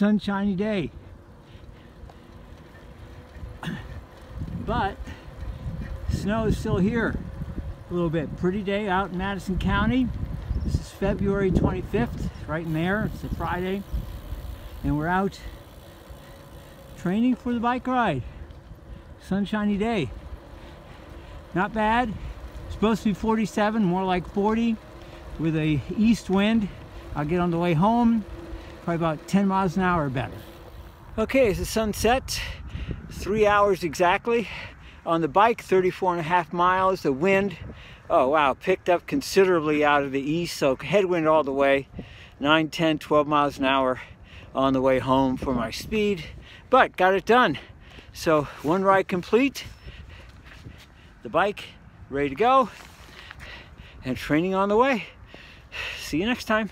sunshiny day. But snow is still here a little bit. Pretty day out in Madison County. This is February 25th, right in there. It's a Friday. And we're out training for the bike ride. Sunshiny day. Not bad. Supposed to be 47, more like 40 with a east wind. I'll get on the way home, probably about 10 miles an hour or better. Okay, it's the sunset, three hours exactly. On the bike, 34 and a half miles. The wind, oh wow, picked up considerably out of the east, so headwind all the way, 9, 10, 12 miles an hour on the way home for my speed, but got it done. So one ride complete, the bike ready to go, and training on the way. See you next time.